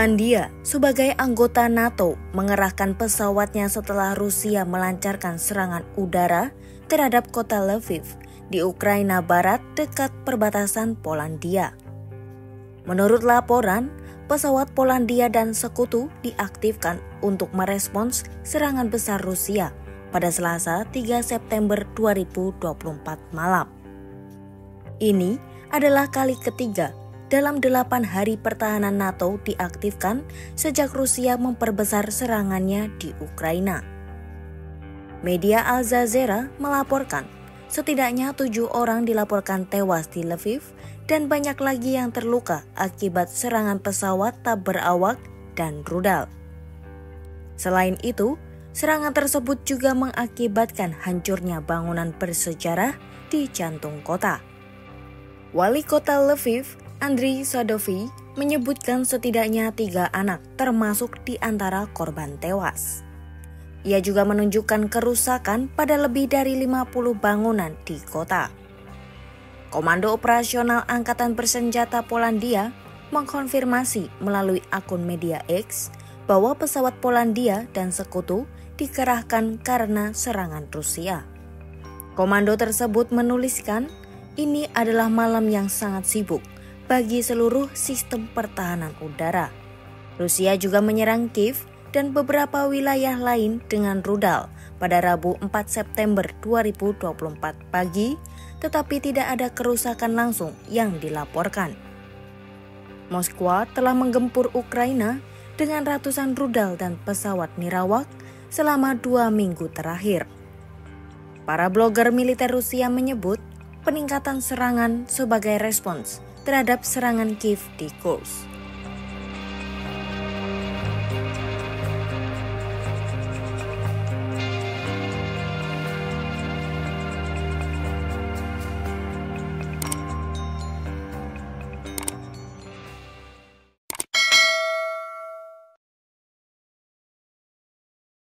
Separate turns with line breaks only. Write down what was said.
Polandia sebagai anggota NATO mengerahkan pesawatnya setelah Rusia melancarkan serangan udara terhadap kota Lviv di Ukraina Barat dekat perbatasan Polandia. Menurut laporan, pesawat Polandia dan sekutu diaktifkan untuk merespons serangan besar Rusia pada Selasa 3 September 2024 malam. Ini adalah kali ketiga dalam delapan hari pertahanan NATO diaktifkan sejak Rusia memperbesar serangannya di Ukraina. Media Al Jazeera melaporkan setidaknya tujuh orang dilaporkan tewas di Lviv dan banyak lagi yang terluka akibat serangan pesawat tak berawak dan rudal. Selain itu, serangan tersebut juga mengakibatkan hancurnya bangunan bersejarah di jantung kota. Wali kota Lviv Andriy Sadovi menyebutkan setidaknya tiga anak termasuk di antara korban tewas. Ia juga menunjukkan kerusakan pada lebih dari 50 bangunan di kota. Komando Operasional Angkatan Bersenjata Polandia mengkonfirmasi melalui akun media X bahwa pesawat Polandia dan sekutu dikerahkan karena serangan Rusia. Komando tersebut menuliskan, ini adalah malam yang sangat sibuk bagi seluruh sistem pertahanan udara. Rusia juga menyerang Kiev dan beberapa wilayah lain dengan rudal pada Rabu 4 September 2024 pagi, tetapi tidak ada kerusakan langsung yang dilaporkan. Moskwa telah menggempur Ukraina dengan ratusan rudal dan pesawat nirawak selama dua minggu terakhir. Para blogger militer Rusia menyebut peningkatan serangan sebagai respons terhadap serangan Kiev di Kursk.